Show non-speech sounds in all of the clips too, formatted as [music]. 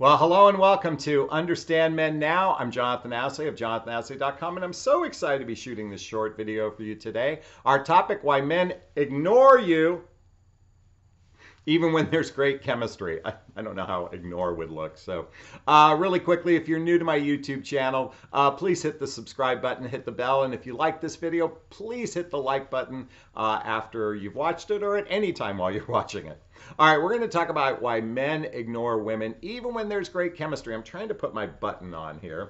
Well, hello and welcome to Understand Men Now. I'm Jonathon Aslay of jonathonaslay.com, and I'm so excited to be shooting this short video for you today. Our topic why men ignore you even when there's great chemistry. I, I, don't know how ignore would look. So, uh, really quickly, if you're new to my YouTube channel, uh, please hit the subscribe button, hit the bell, and if you like this video, please hit the like button uh, after you've watched it or at any time while you're [laughs] watching it. All right, we're going to talk about why men ignore women even when there's great chemistry. I'm trying to put my button on here.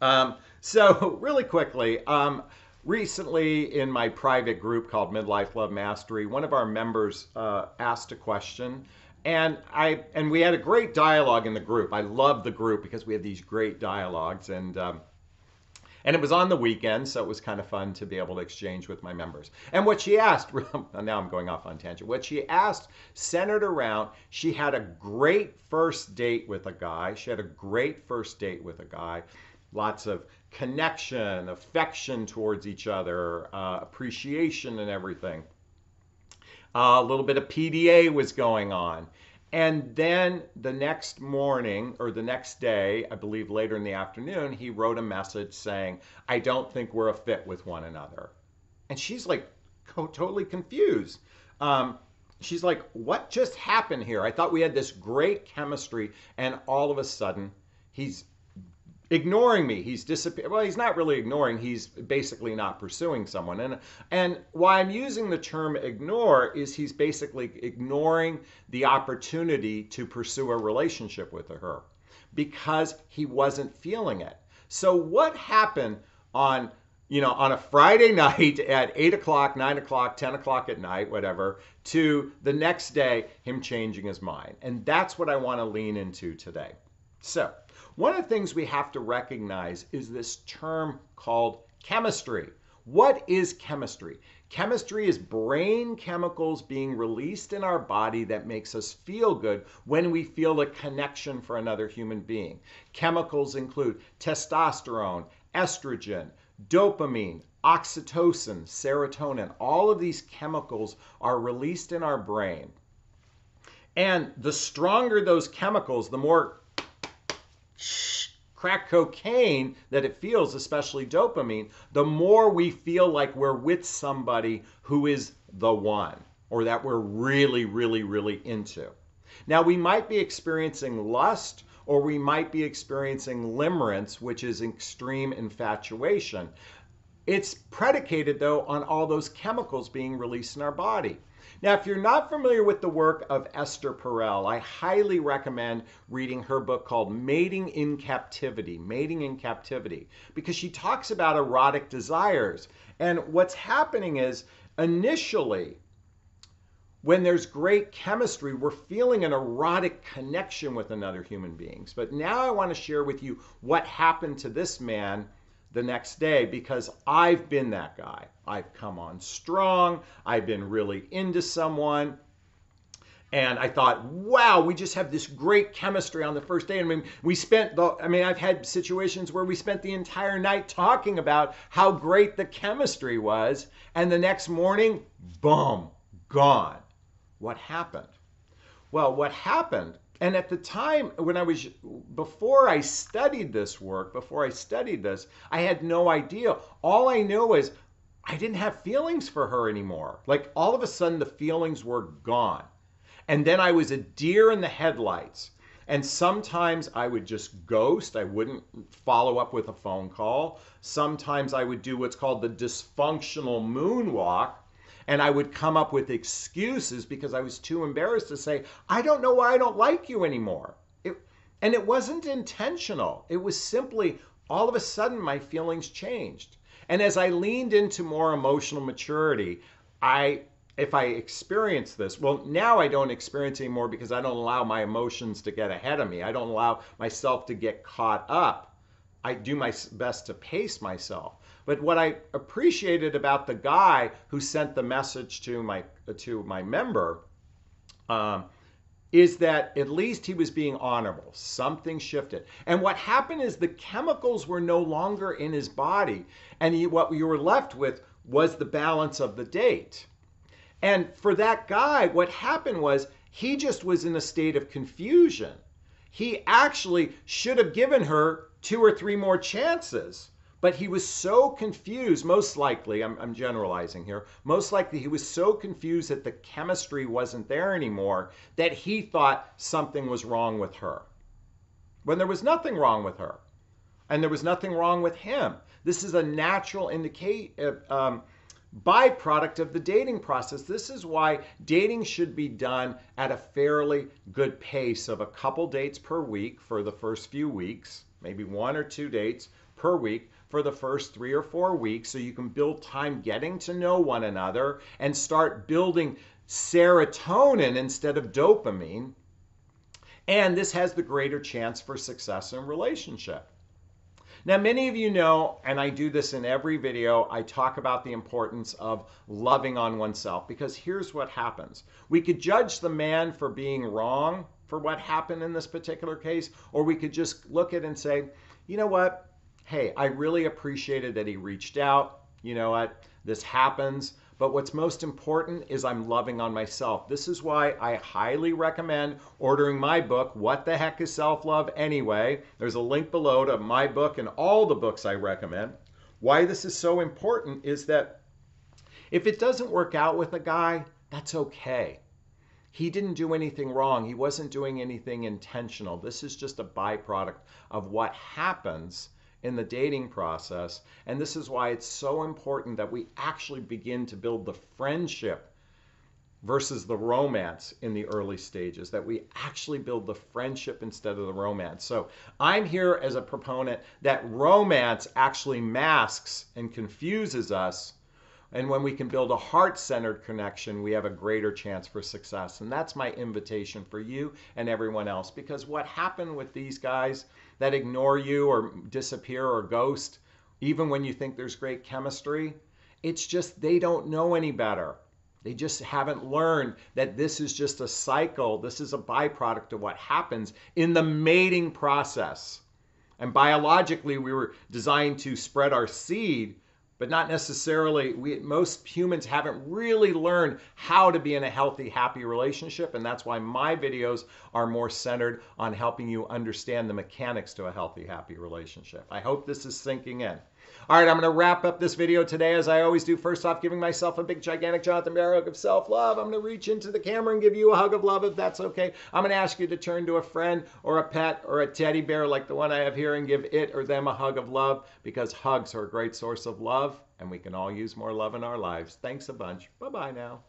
Um, so, [laughs] really quickly, um, recently in my private group called Midlife Love Mastery, one of our members uh, asked a question. And I and we had a great dialogue in the group. I love the group because we had these great dialogues, and um, and it was on the weekend, so it was kind of fun to be able to exchange with my members. And what she asked, [laughs] now I'm going off on tangent. What she asked centered around she had a great first date with a guy. She had a great first date with a guy lots of connection, affection towards each other, uh, appreciation and everything. Uh, a little bit of PDA was going on. And then the next morning or the next day, I believe later in the afternoon, he wrote a message saying, I don't think we're a fit with one another. And she's like totally confused. Um, she's like, What just happened here? I thought we had this great chemistry, and all of a sudden, he's ignoring me. He's disappeared. Well, he's not really ignoring. He's basically not pursuing someone. And and why I'm using the term ignore is he's basically ignoring the opportunity to pursue a relationship with her because he wasn't feeling it. So what happened on you know, on a Friday [laughs] night at 8 o'clock, 9 o'clock, 10 o'clock at night, whatever, to the next day, him changing his mind. And that's what I want to lean into today. So, one of the things we have to recognize is this term called chemistry. What is chemistry? Chemistry is brain chemicals being released in our body that makes us feel good when we feel a connection for another human being. Chemicals include testosterone, estrogen, dopamine, oxytocin, serotonin. All of these chemicals are released in our brain. And the stronger those chemicals, the more crack cocaine that it feels, especially dopamine, the more we feel like we're with somebody who is the one or that we're really, really, really into. Now, we might be experiencing lust or we might be experiencing limerence, which is extreme infatuation. It's predicated, though, on all those chemicals being released in our body. Now, if you're not familiar with the work of Esther Perel, I highly recommend reading her book called Mating in Captivity. Mating in Captivity, because she talks about erotic desires. And what's happening is initially, when there's great chemistry, we're feeling an erotic connection with another human being. But now I want to share with you what happened to this man the next day because I've been that guy. I've come on strong. I've been really into someone. And I thought, wow, we just have this great chemistry on the first day. I mean, we spent the, I mean, I've had situations where we spent the entire night talking about how great the chemistry was. And the next morning, boom, gone. What happened? Well, what happened and at the time when I was, before I studied this work, before I studied this, I had no idea. All I knew is I didn't have feelings for her anymore. Like all of a sudden the feelings were gone. And then I was a deer in the headlights. And sometimes I would just ghost. I wouldn't follow up with a phone call. Sometimes I would do what's called the dysfunctional moonwalk, and I would come up with excuses because I was too embarrassed to say, I don't know why I don't like you anymore. It, and it wasn't intentional. It was simply all of a sudden my feelings changed. And as I leaned into more emotional maturity, I if I experience this, well, now I don't experience anymore because I don't allow my emotions to get ahead of me. I don't allow myself to get caught up. I do my best to pace myself. But what I appreciated about the guy who sent the message to my to my member um, is that at least he was being honorable. Something shifted, and what happened is the chemicals were no longer in his body, and he, what you were left with was the balance of the date. And for that guy, what happened was he just was in a state of confusion. He actually should have given her two or three more chances. But he was so confused, most likely, I'm, I'm, generalizing here, most likely he was so confused that the chemistry wasn't there anymore that he thought something was wrong with her. When there was nothing wrong with her. And there was nothing wrong with him. This is a natural indicate, uh, um, byproduct of the dating process. This is why dating should be done at a fairly good pace of a couple dates per week for the first few weeks, maybe one or two dates per week for the first three or four weeks so you can build time getting to know one another and start building serotonin instead of dopamine. And this has the greater chance for success in relationship. Now, many of you know, and I do this in every video, I talk about the importance of loving on oneself because here's what happens. We could judge the man for being wrong for what happened in this particular case, or we could just look at it and say, you know what? Hey, I really appreciated that he reached out. You know what? This happens. But what's most important is I'm loving on myself. This is why I highly recommend ordering my book, What the Heck is Self Love Anyway? There's a link below to my book and all the books I recommend. Why this is so important is that if it doesn't work out with a guy, that's okay. He didn't do anything wrong. He wasn't doing anything intentional. This is just a byproduct of what happens in the dating process. And this is why it's so important that we actually begin to build the friendship versus the romance in the early stages, that we actually build the friendship instead of the romance. So I'm here as a proponent that romance actually masks and confuses us. And when we can build a heart centered connection, we have a greater chance for success. And that's my invitation for you and everyone else. Because what happened with these guys that ignore you or disappear or ghost, even when you think there's great chemistry. It's just they don't know any better. They just haven't learned that this is just a cycle. This is a byproduct of what happens in the mating process. And biologically, we were designed to spread our seed but not necessarily we most humans haven't really learned how to be in a healthy happy relationship and that's why my videos are more centered on helping you understand the mechanics to a healthy happy relationship. I hope this is sinking in all right i'm going to wrap up this video today as i always do first off giving myself a big gigantic jonathon bear hug of self-love i'm going to reach into the camera and give you a hug of love if that's okay i'm going to ask you to turn to a friend or a pet or a teddy bear like the one i have here and give it or them a hug of love because hugs are a great source of love and we can all use more love in our lives. Thanks a bunch. Bye bye now.